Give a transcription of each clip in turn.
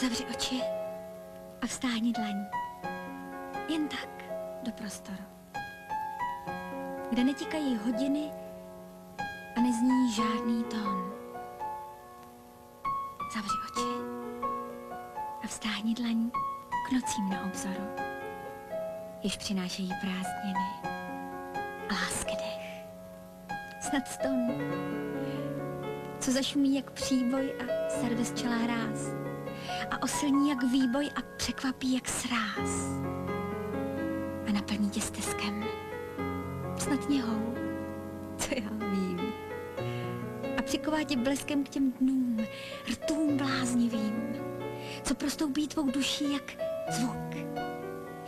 Zavři oči a vstáhni dlaň. Jen tak do prostoru, kde netikají hodiny a nezní žádný tón. Zavři oči a vstáhni dlaň k nocím na obzoru, jež přinášejí prázdniny a lásky dech. Snad ston, co zašumí jak příboj a serve z čela hráz a oslní jak výboj a překvapí jak sráz a naplní tě stezkem, snad něhou, co já vím. A přiková tě bleskem k těm dnům, rtům bláznivým, co prostoupí tvou duší jak zvuk,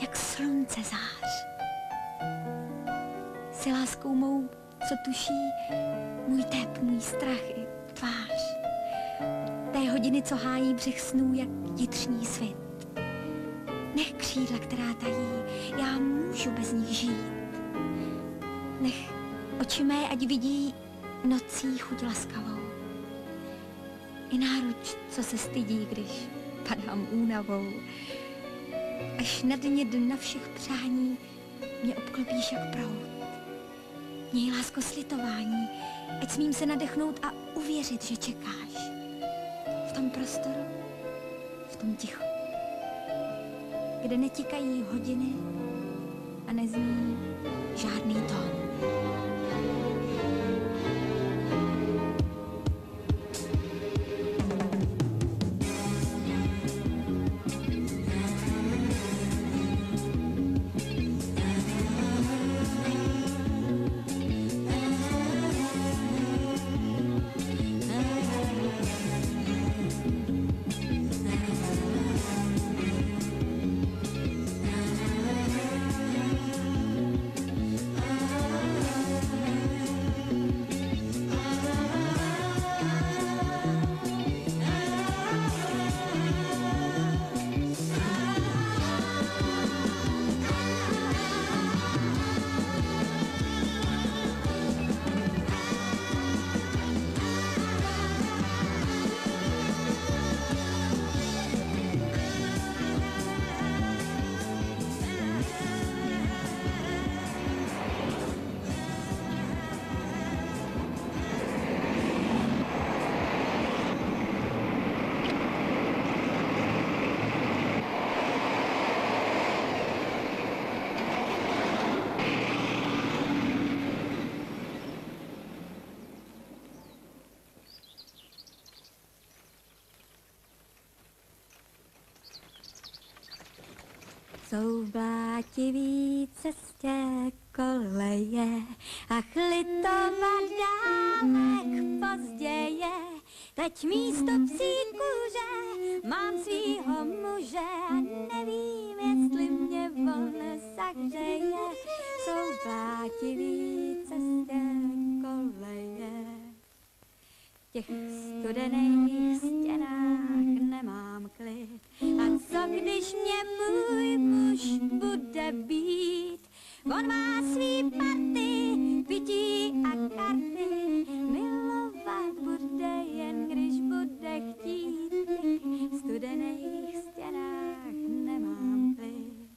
jak slunce zář. Si láskou mou, co tuší můj tep, můj strach i tvář. Té hodiny, co hájí břeh snů, jak jitřní svit. Nech křídla, která tají, já můžu bez nich žít. Nech oči mé, ať vidí nocí chuť laskavou. I náruč, co se stydí, když padám únavou. Až na dně dna všech přání mě obklopíš jak prout. Měj lásko slitování, ať smím se nadechnout a uvěřit, že čekáš. V tom prostoru, v tom tichu, kde netikají hodiny a nezní žádný tón. Jsou v blátivý cestě koleje a chlitovat dálek pozděje. Teď místo psí kůže mám svýho muže a nevím, jestli mě on zahřeje. Jsou v blátivý cestě koleje. Těch studených stěnách co když mě můj muž bude být? On má svý party, pití a karty. Milovat bude jen, když bude chtít. V studených stěnách nemám klid.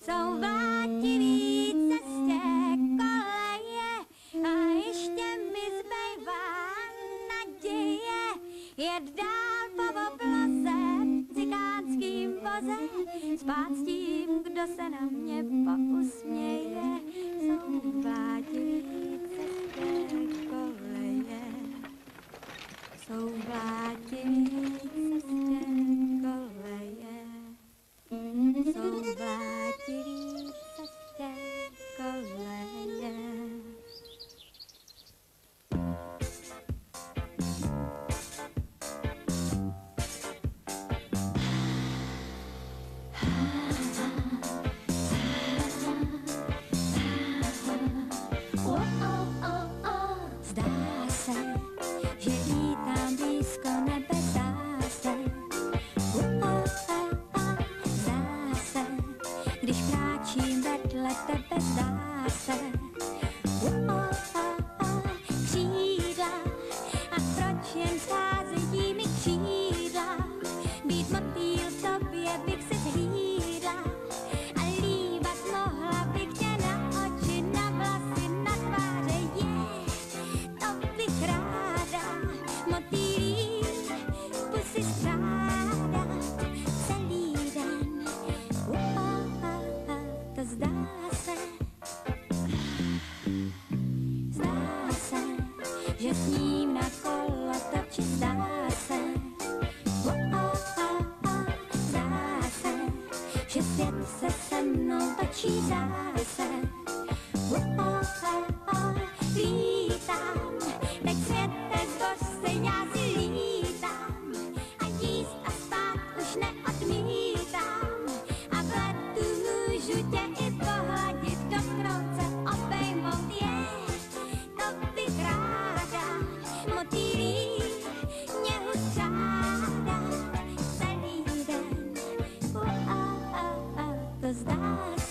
Jsou vlátivý cestě koleje a ještě mi zbývá naděje jet dál po voze spát s tím, kdo se na mě pousměje. Jsou vlátivý cestě koleje jsou vlátivý 乜变 oh, to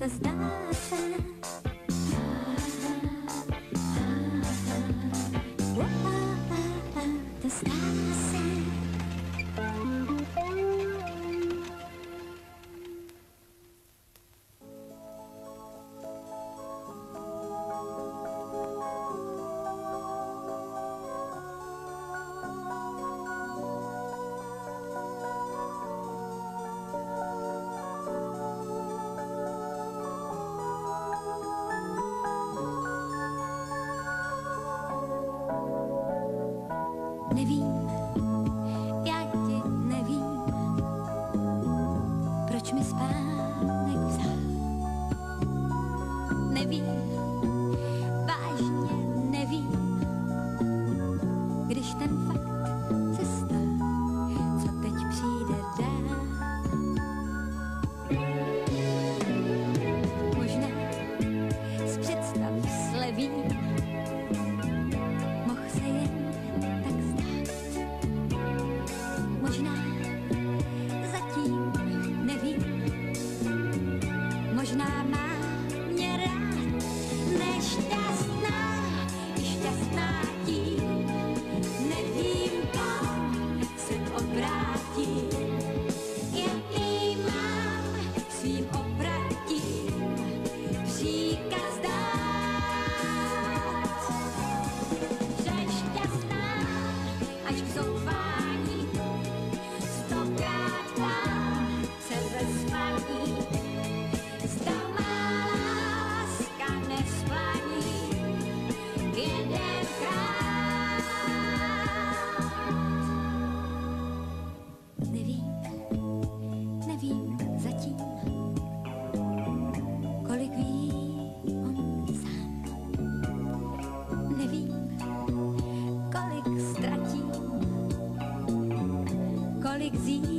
Does nothing. existe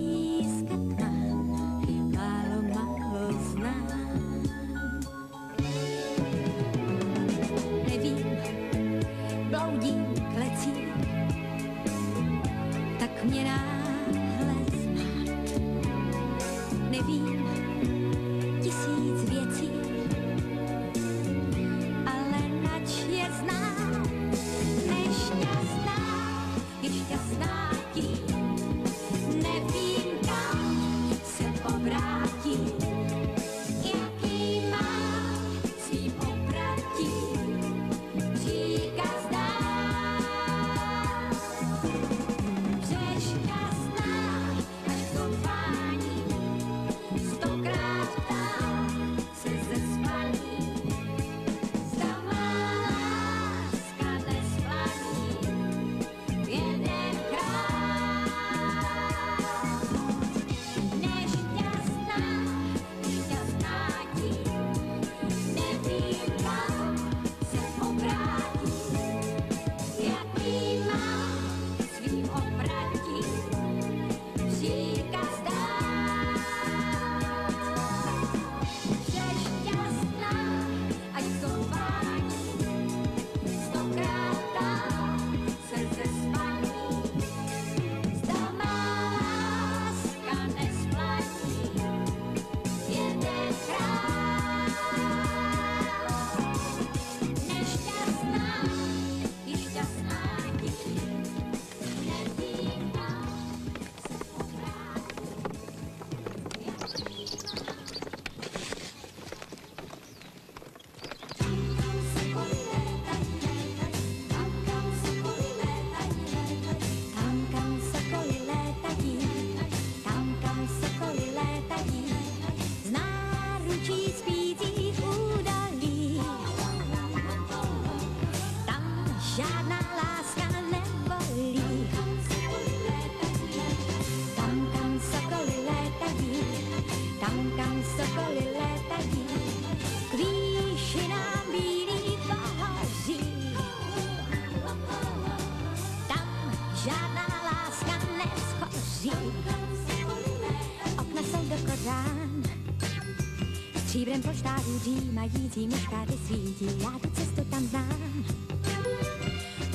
dřímající myškáty svítí, já tu cestu tam znám.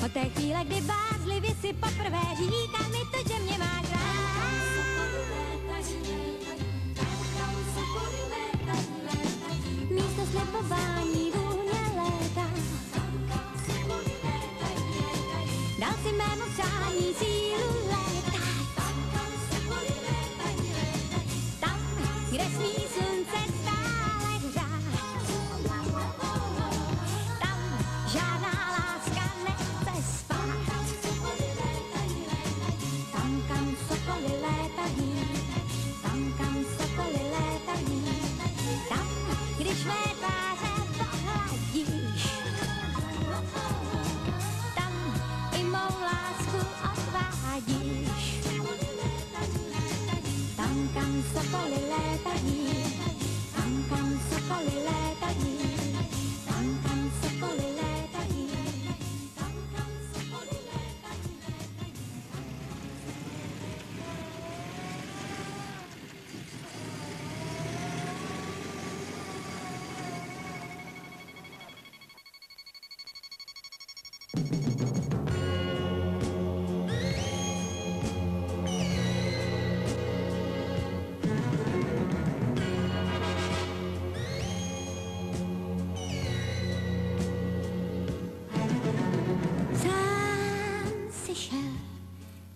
Od té chvíle, kdy bázlivě si poprvé říká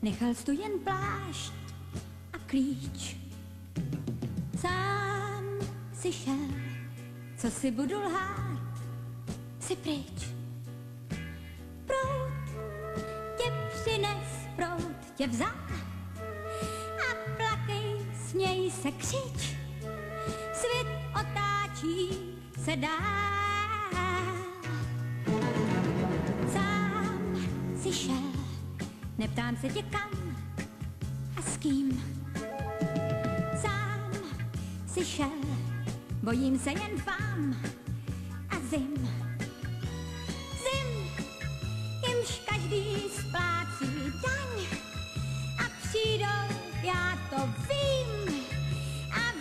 nechal tu jen plášť a klíč. Sám si šel, co si budu lhát, si pryč. Prout tě přines, prout tě vzal a plakej, směj se, křič. Svět otáčí se dál. Neptám se tě kam a s kým. Sám si šel, bojím se jen fám a zim. Zim, jimž každý splácí daň a přijdou, já to vím, a.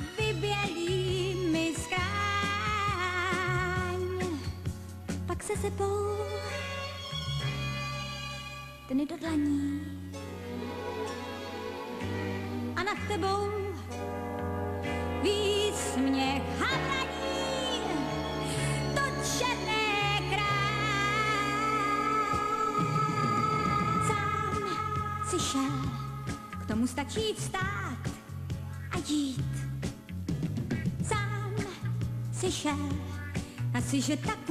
Pak se sebou dny do dlaní a nad tebou výsměch havraní, to černé král. Sám si šel, k tomu stačí vstát a jít. Sám si šel, asi že tak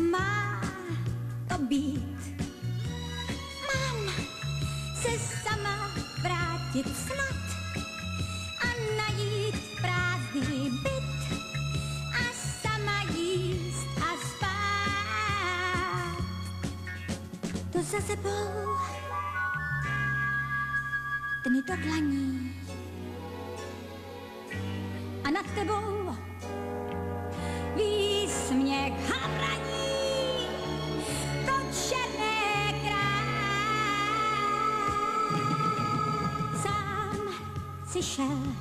šel,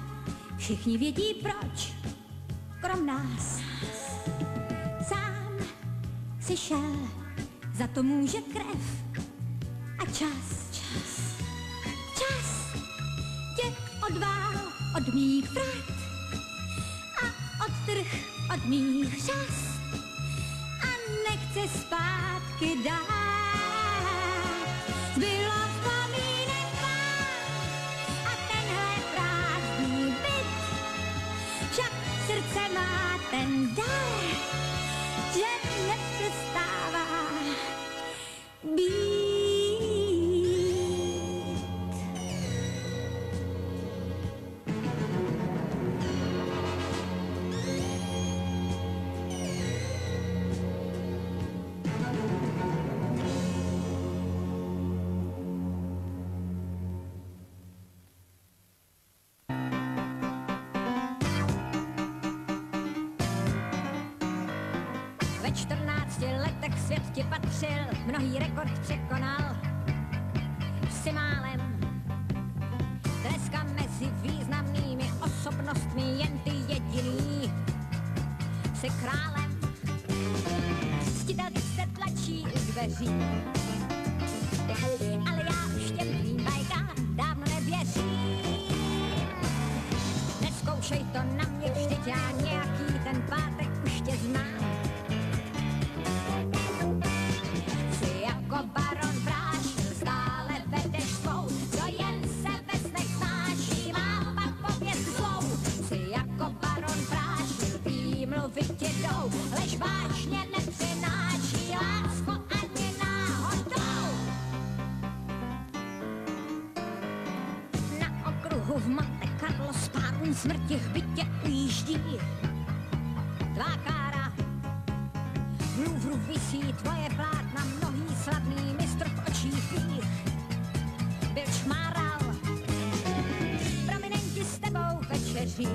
všichni vědí proč, krom nás. Sám si šel, za to může krev a čas. Čas, čas tě odvál od mých vrat Ve 14 letech svět ti patřil, mnohý rekord překonal. Jsi málem. Dneska mezi významnými osobnostmi jen ty jediný. Jsi králem. Ctitel se tlačí u dveří. rohu v Mate Karlo s párům smrti v bytě ujíždí. Tvá kára, v Louvru vysí tvoje plátna, mnohý slavný mistr v očích jich Byl čmáral, prominenti s tebou večeří.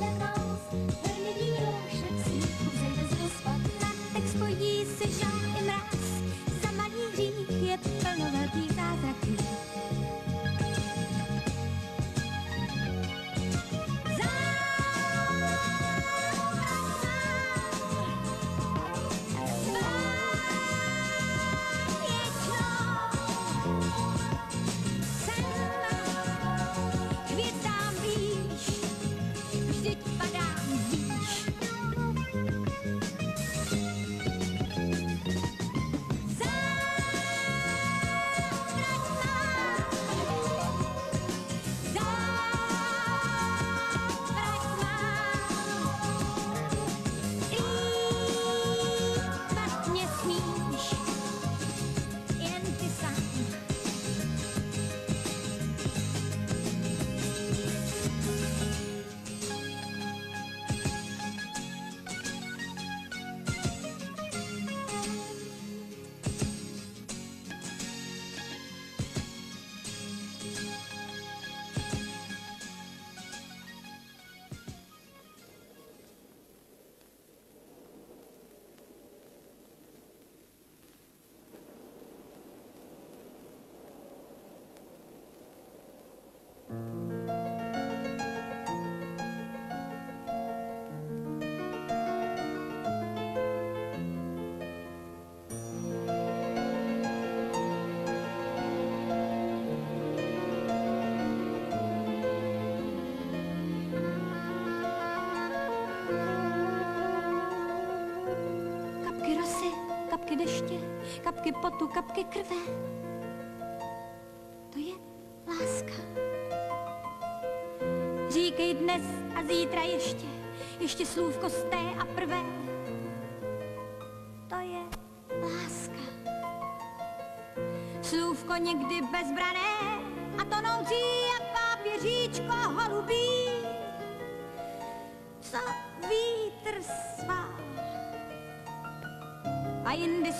Thank you. Deště, kapky potu, kapky krve. To je láska. Říkej dnes a zítra ještě, ještě slůvko z té a prvé. To je láska. Slůvko někdy bezbrané a tonoucí jak pápěříčko holubí.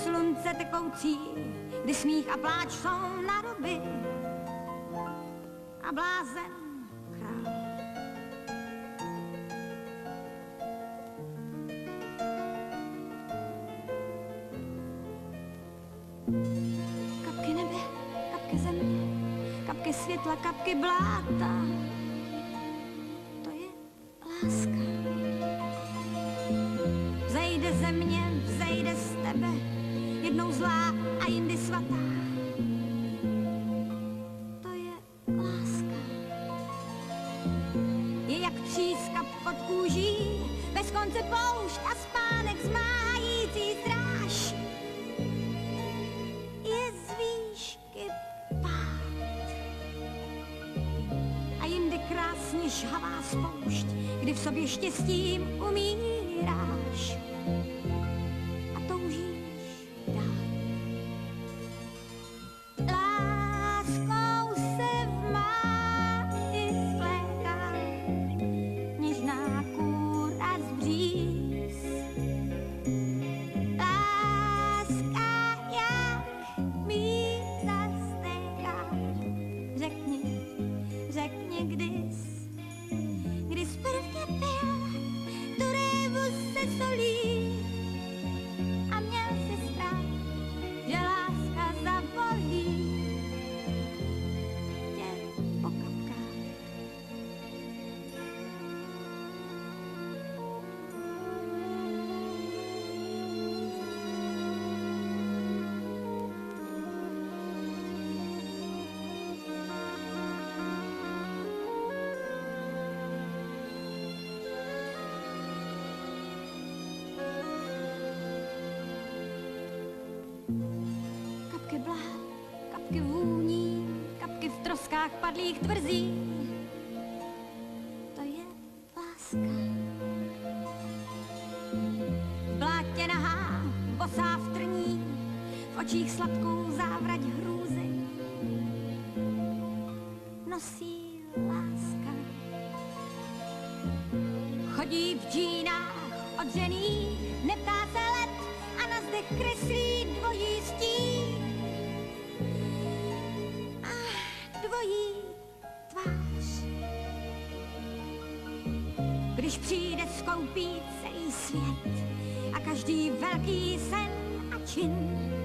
Slunce tekoucí, kdy smích a pláč jsou na doby a blázen král. Kapky nebe, kapky země, kapky světla, kapky bláta. Žhavá spoušť, kdy v sobě štěstím umíráš padlých tvrzí. To je láska. V blátě nahá, bosá v trní, v očích sladkou závrať hrůzy. Nosí láska. Chodí v džínách odřených, Když přijde, skoupí celý svět a každý velký sen a čin.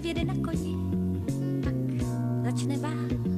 Vjede na koni, pak začne vál.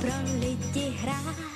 pro lidi hrát.